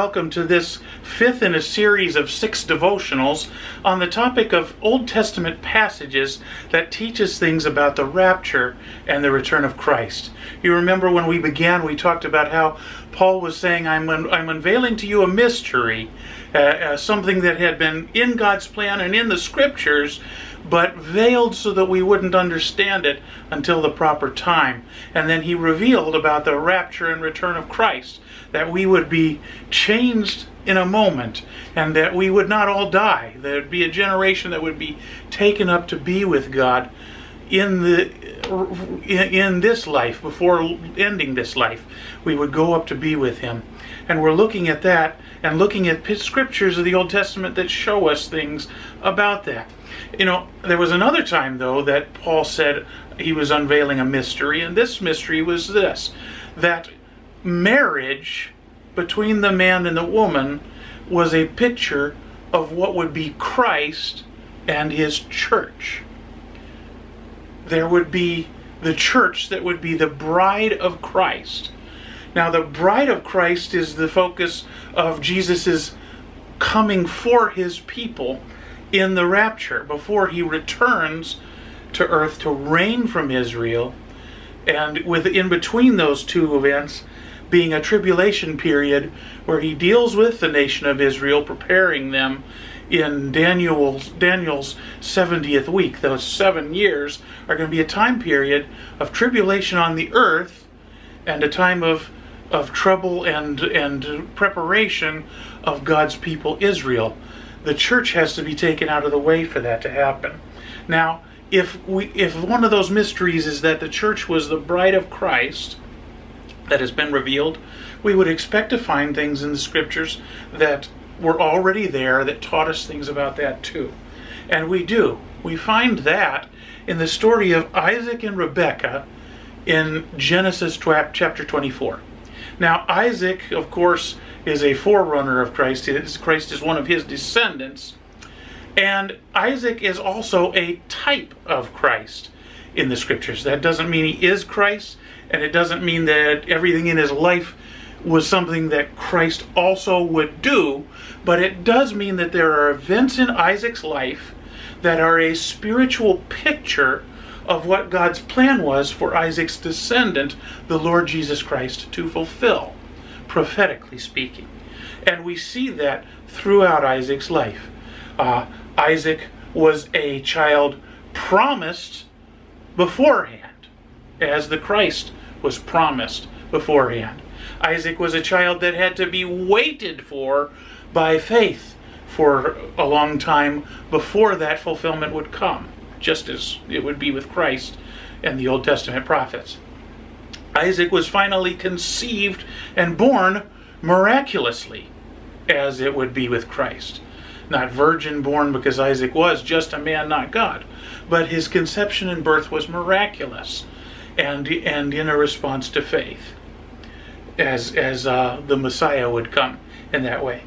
welcome to this fifth in a series of six devotionals on the topic of Old Testament passages that teach us things about the rapture and the return of Christ. You remember when we began, we talked about how Paul was saying, I'm, I'm unveiling to you a mystery, uh, uh, something that had been in God's plan and in the scriptures, but veiled so that we wouldn't understand it until the proper time. And then he revealed about the rapture and return of Christ that we would be changed in a moment and that we would not all die. There would be a generation that would be taken up to be with God in the in this life before ending this life we would go up to be with him and we're looking at that and looking at scriptures of the Old Testament that show us things about that you know there was another time though that Paul said he was unveiling a mystery and this mystery was this that marriage between the man and the woman was a picture of what would be Christ and his church. There would be the church that would be the bride of Christ. Now, the bride of Christ is the focus of Jesus' coming for his people in the rapture before he returns to earth to reign from Israel. And with in between those two events, being a tribulation period where he deals with the nation of Israel, preparing them in Daniel's, Daniel's 70th week. Those seven years are going to be a time period of tribulation on the earth and a time of, of trouble and, and preparation of God's people, Israel. The church has to be taken out of the way for that to happen. Now, if we if one of those mysteries is that the church was the bride of Christ, that has been revealed, we would expect to find things in the scriptures that were already there that taught us things about that too. And we do. We find that in the story of Isaac and Rebekah in Genesis chapter 24. Now, Isaac, of course, is a forerunner of Christ. Christ is one of his descendants. And Isaac is also a type of Christ in the scriptures. That doesn't mean he is Christ, and it doesn't mean that everything in his life was something that Christ also would do, but it does mean that there are events in Isaac's life that are a spiritual picture of what God's plan was for Isaac's descendant, the Lord Jesus Christ, to fulfill, prophetically speaking. And we see that throughout Isaac's life. Uh, Isaac was a child promised beforehand as the Christ was promised beforehand. Isaac was a child that had to be waited for by faith for a long time before that fulfillment would come, just as it would be with Christ and the Old Testament prophets. Isaac was finally conceived and born miraculously, as it would be with Christ. Not virgin born because Isaac was just a man, not God, but his conception and birth was miraculous and and in a response to faith, as as uh, the Messiah would come in that way.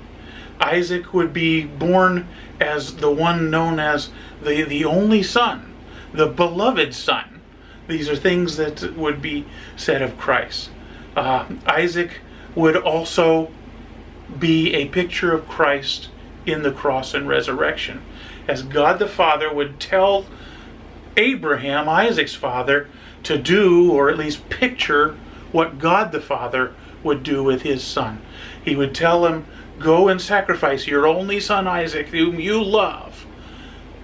Isaac would be born as the one known as the the only son, the beloved son. These are things that would be said of Christ. Uh, Isaac would also be a picture of Christ in the cross and resurrection, as God the Father would tell Abraham, Isaac's father, to do, or at least picture, what God the Father would do with his son. He would tell him, Go and sacrifice your only son Isaac, whom you love.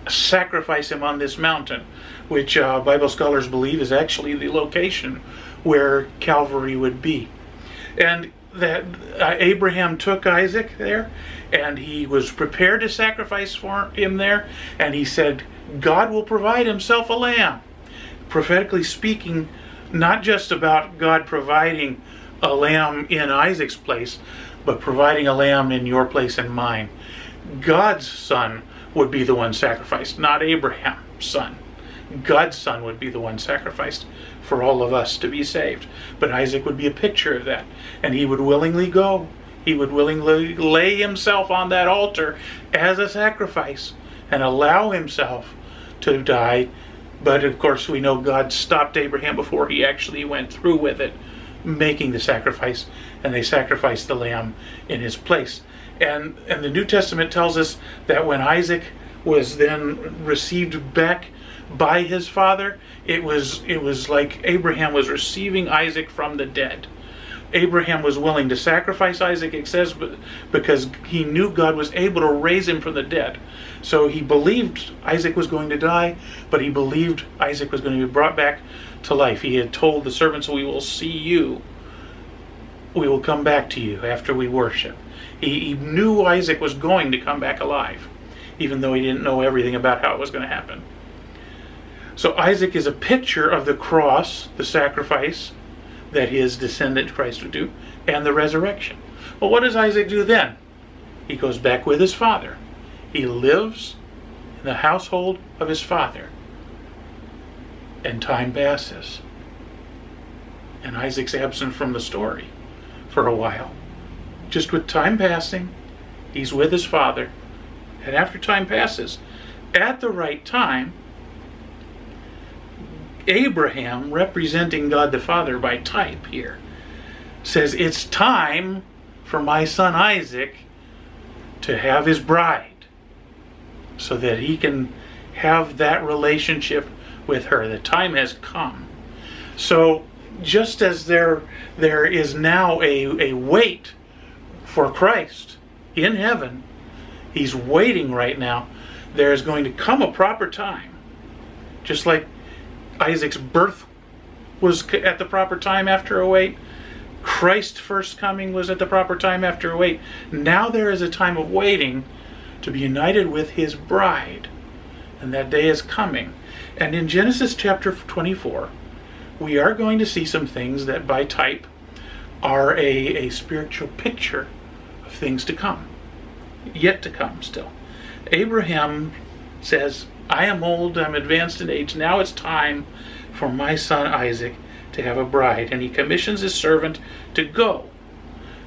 Sacrifice him on this mountain, which uh, Bible scholars believe is actually the location where Calvary would be. And that uh, Abraham took Isaac there, and he was prepared to sacrifice for him there, and he said, God will provide himself a lamb prophetically speaking, not just about God providing a lamb in Isaac's place, but providing a lamb in your place and mine. God's son would be the one sacrificed, not Abraham's son. God's son would be the one sacrificed for all of us to be saved. But Isaac would be a picture of that, and he would willingly go. He would willingly lay himself on that altar as a sacrifice and allow himself to die but of course, we know God stopped Abraham before he actually went through with it making the sacrifice, and they sacrificed the lamb in his place. And and the New Testament tells us that when Isaac was then received back by his father, it was it was like Abraham was receiving Isaac from the dead. Abraham was willing to sacrifice Isaac, it says, because he knew God was able to raise him from the dead. So he believed Isaac was going to die, but he believed Isaac was going to be brought back to life. He had told the servants, We will see you. We will come back to you after we worship. He, he knew Isaac was going to come back alive, even though he didn't know everything about how it was going to happen. So Isaac is a picture of the cross, the sacrifice that his descendant Christ would do, and the resurrection. Well, what does Isaac do then? He goes back with his father. He lives in the household of his father. And time passes. And Isaac's absent from the story for a while. Just with time passing, he's with his father. And after time passes, at the right time, Abraham, representing God the Father by type here, says, It's time for my son Isaac to have his bride so that he can have that relationship with her. The time has come. So, just as there, there is now a, a wait for Christ in heaven, he's waiting right now. There is going to come a proper time. Just like Isaac's birth was at the proper time after oh a wait. Christ's first coming was at the proper time after oh a wait. Now there is a time of waiting to be united with his bride. And that day is coming. And in Genesis chapter 24, we are going to see some things that by type are a, a spiritual picture of things to come, yet to come still. Abraham says, I am old, I'm advanced in age. Now it's time for my son Isaac to have a bride. And he commissions his servant to go.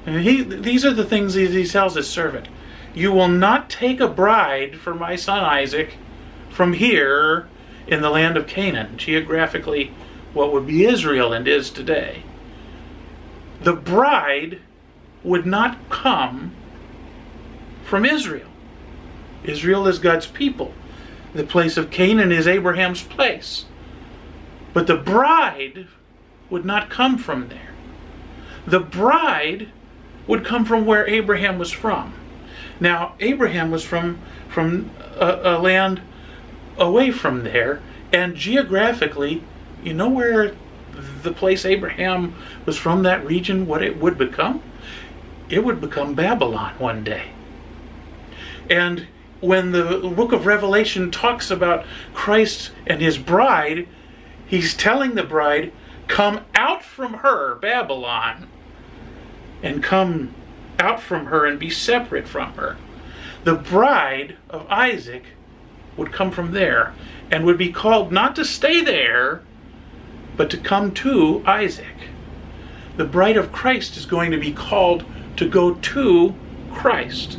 And he, these are the things he tells his servant. You will not take a bride for my son Isaac from here in the land of Canaan, geographically, what would be Israel and is today. The bride would not come from Israel. Israel is God's people. The place of Canaan is Abraham's place. But the bride would not come from there. The bride would come from where Abraham was from. Now, Abraham was from, from a, a land away from there, and geographically, you know where the place Abraham was from, that region, what it would become? It would become Babylon one day. And when the book of Revelation talks about Christ and his bride, he's telling the bride, Come out from her, Babylon, and come out from her and be separate from her. The bride of Isaac would come from there and would be called not to stay there, but to come to Isaac. The bride of Christ is going to be called to go to Christ.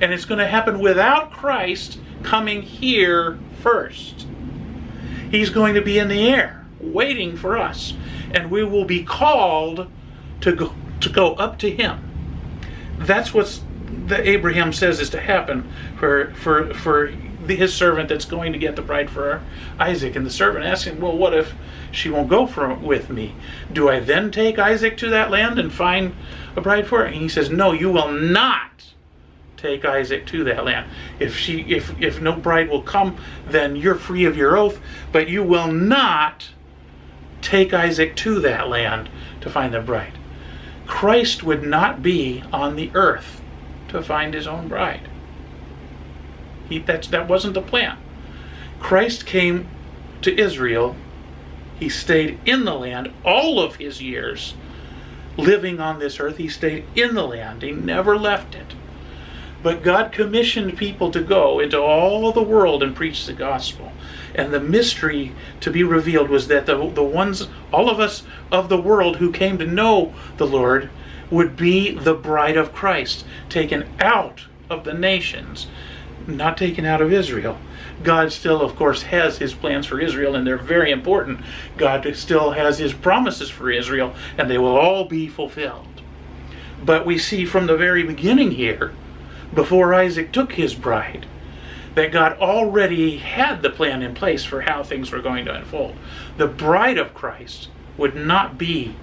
And it's going to happen without Christ coming here first. He's going to be in the air, waiting for us. And we will be called to go, to go up to him. That's what the Abraham says is to happen for, for, for his servant that's going to get the bride for Isaac. And the servant asks him, Well, what if she won't go for, with me? Do I then take Isaac to that land and find a bride for her? And he says, No, you will not take Isaac to that land. If she if if no bride will come, then you're free of your oath, but you will not take Isaac to that land to find the bride. Christ would not be on the earth to find his own bride. He, that's, that wasn't the plan. Christ came to Israel. He stayed in the land all of his years living on this earth. He stayed in the land. He never left it. But God commissioned people to go into all the world and preach the gospel. And the mystery to be revealed was that the, the ones, all of us of the world who came to know the Lord, would be the bride of Christ, taken out of the nations, not taken out of Israel, God still, of course, has his plans for Israel, and they're very important. God still has his promises for Israel, and they will all be fulfilled. But we see from the very beginning here, before Isaac took his bride, that God already had the plan in place for how things were going to unfold. The bride of Christ would not be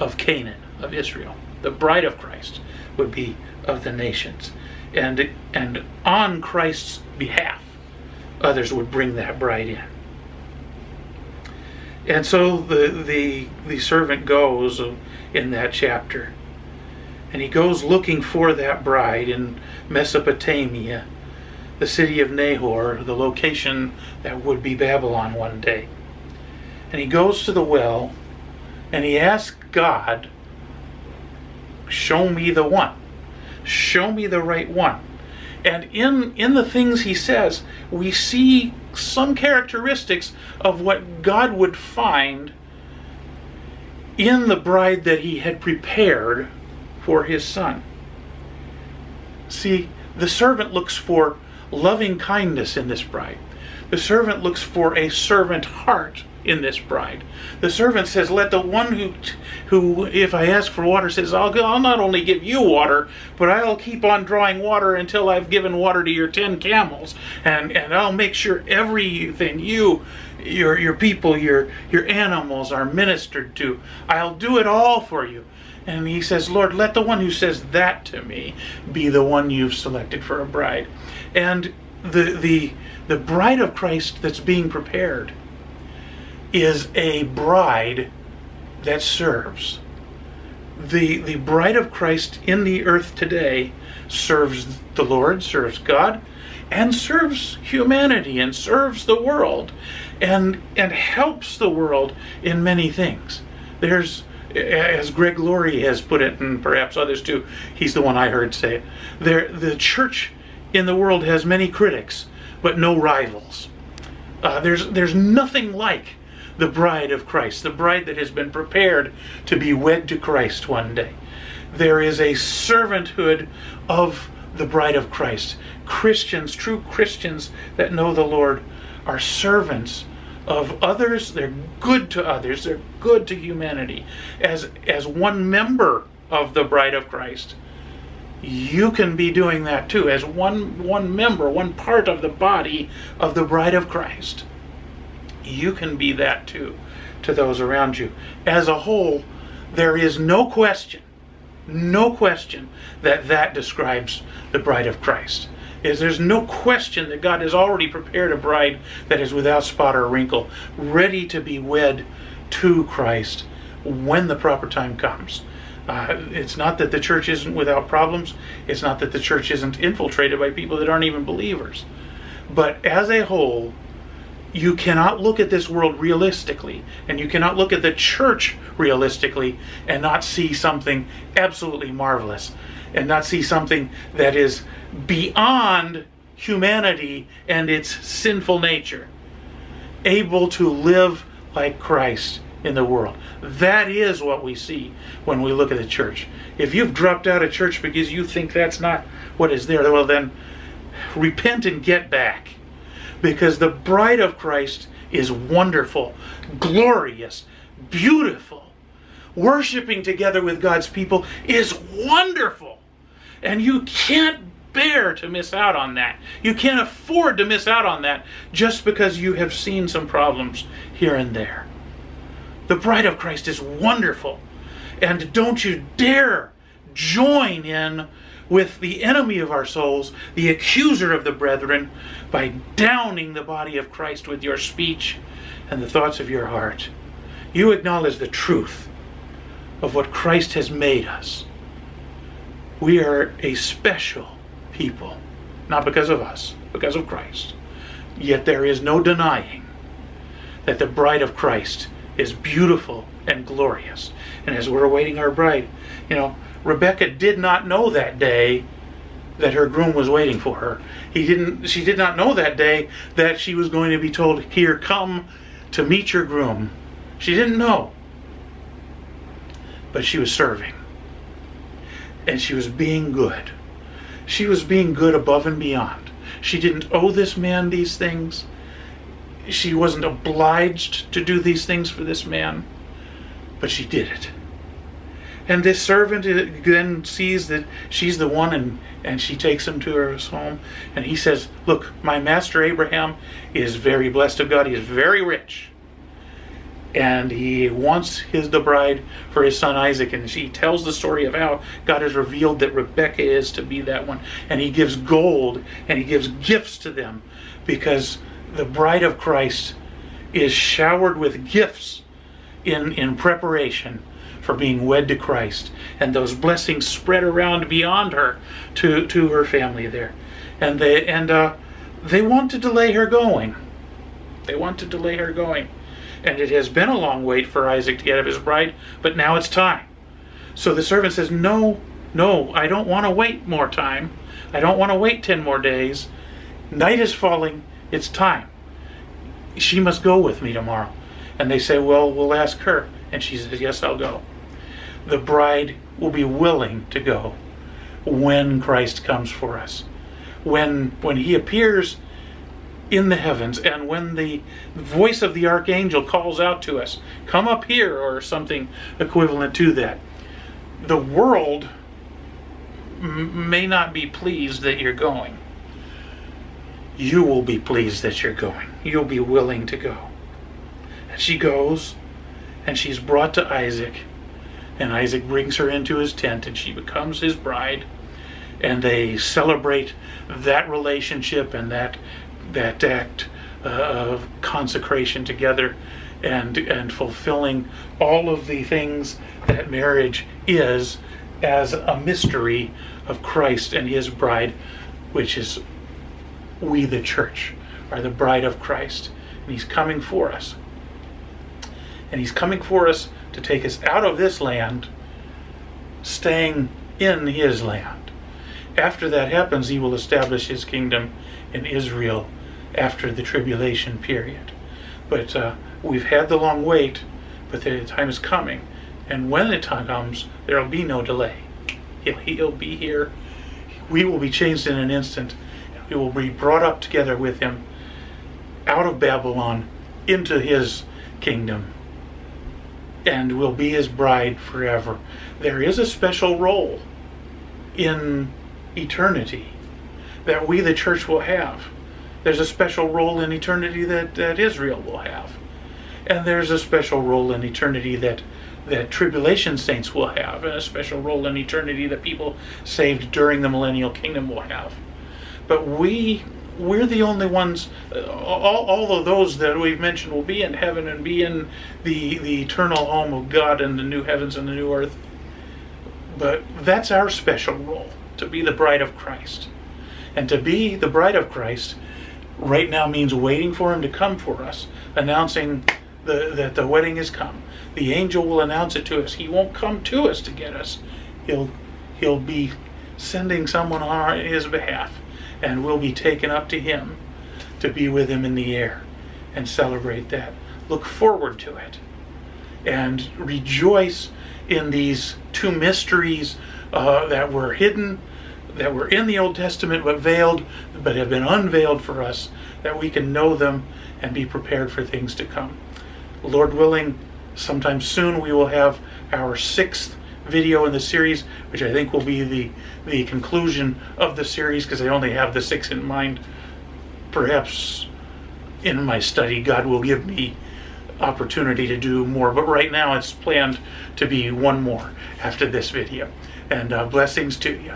of Canaan, of Israel. The bride of Christ would be of the nations. And, and on Christ's behalf, others would bring that bride in. And so the, the, the servant goes in that chapter. And he goes looking for that bride in Mesopotamia, the city of Nahor, the location that would be Babylon one day. And he goes to the well and he asks God, Show me the one. Show me the right one. And in, in the things he says, we see some characteristics of what God would find in the bride that he had prepared for his son. See, the servant looks for loving kindness in this bride. The servant looks for a servant heart in this bride. The servant says, "Let the one who, who, if I ask for water, says, I'll, I'll not only give you water, but I'll keep on drawing water until I've given water to your ten camels, and and I'll make sure everything you, your your people, your your animals are ministered to. I'll do it all for you." And he says, Lord, let the one who says that to me be the one you've selected for a bride. And the the the bride of Christ that's being prepared is a bride that serves. The, the bride of Christ in the earth today serves the Lord, serves God, and serves humanity and serves the world and, and helps the world in many things. There's, as Greg Laurie has put it, and perhaps others too, he's the one I heard say it. There, the church in the world has many critics, but no rivals. Uh, there's, there's nothing like the bride of Christ, the bride that has been prepared to be wed to Christ one day. There is a servanthood of the bride of Christ. Christians, true Christians that know the Lord, are servants of others. They're good to others. They're good to humanity. As, as one member of the bride of Christ, you can be doing that too, as one, one member, one part of the body of the bride of Christ you can be that too to those around you. As a whole, there is no question, no question that that describes the bride of Christ. Is there's no question that God has already prepared a bride that is without spot or wrinkle, ready to be wed to Christ when the proper time comes. Uh, it's not that the church isn't without problems. It's not that the church isn't infiltrated by people that aren't even believers. But as a whole, you cannot look at this world realistically and you cannot look at the church realistically and not see something absolutely marvelous and not see something that is beyond humanity and its sinful nature able to live like Christ in the world that is what we see when we look at the church if you've dropped out of church because you think that's not what is there well then repent and get back because the bride of Christ is wonderful, glorious, beautiful. Worshiping together with God's people is wonderful. And you can't bear to miss out on that. You can't afford to miss out on that just because you have seen some problems here and there. The bride of Christ is wonderful. And don't you dare join in with the enemy of our souls, the accuser of the brethren, by downing the body of Christ with your speech and the thoughts of your heart. You acknowledge the truth of what Christ has made us. We are a special people, not because of us, because of Christ. Yet there is no denying that the bride of Christ is beautiful and glorious. And as we're awaiting our bride, you know, Rebecca did not know that day that her groom was waiting for her. He didn't she did not know that day that she was going to be told, "Here, come to meet your groom." She didn't know. But she was serving. And she was being good. She was being good above and beyond. She didn't owe this man these things. She wasn't obliged to do these things for this man, but she did it. And this servant uh, then sees that she's the one and, and she takes him to her home. And he says, Look, my master Abraham is very blessed of God. He is very rich. And he wants his the bride for his son Isaac. And she tells the story of how God has revealed that Rebecca is to be that one. And he gives gold and he gives gifts to them because the bride of Christ is showered with gifts in, in preparation for being wed to Christ. And those blessings spread around beyond her to, to her family there. And they and uh, they want to delay her going. They want to delay her going. And it has been a long wait for Isaac to get of his bride, but now it's time. So the servant says, No, no, I don't want to wait more time. I don't want to wait ten more days. Night is falling. It's time. She must go with me tomorrow. And they say, Well, we'll ask her. And she says, Yes, I'll go the bride will be willing to go when Christ comes for us. When when he appears in the heavens and when the voice of the archangel calls out to us, come up here or something equivalent to that. The world may not be pleased that you're going. You will be pleased that you're going. You'll be willing to go. And she goes and she's brought to Isaac and Isaac brings her into his tent and she becomes his bride and they celebrate that relationship and that that act uh, of consecration together and and fulfilling all of the things that marriage is as a mystery of Christ and his bride which is we the church are the bride of Christ and he's coming for us and he's coming for us to take us out of this land, staying in his land. After that happens, he will establish his kingdom in Israel after the tribulation period. But uh, we've had the long wait, but the time is coming. And when the time comes, there will be no delay. He'll, he'll be here. We will be changed in an instant. We will be brought up together with him out of Babylon into his kingdom and will be his bride forever. There is a special role in eternity that we, the church, will have. There's a special role in eternity that, that Israel will have. And there's a special role in eternity that, that tribulation saints will have, and a special role in eternity that people saved during the millennial kingdom will have. But we we're the only ones. Uh, all, all of those that we've mentioned will be in heaven and be in the the eternal home of God and the new heavens and the new earth. But that's our special role to be the bride of Christ, and to be the bride of Christ right now means waiting for Him to come for us, announcing the, that the wedding has come. The angel will announce it to us. He won't come to us to get us. He'll he'll be sending someone on his behalf and we'll be taken up to him to be with him in the air and celebrate that. Look forward to it and rejoice in these two mysteries uh, that were hidden, that were in the Old Testament but veiled, but have been unveiled for us, that we can know them and be prepared for things to come. Lord willing, sometime soon we will have our sixth video in the series, which I think will be the, the conclusion of the series because I only have the six in mind. Perhaps in my study, God will give me opportunity to do more, but right now it's planned to be one more after this video. And uh, blessings to you.